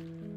Mm.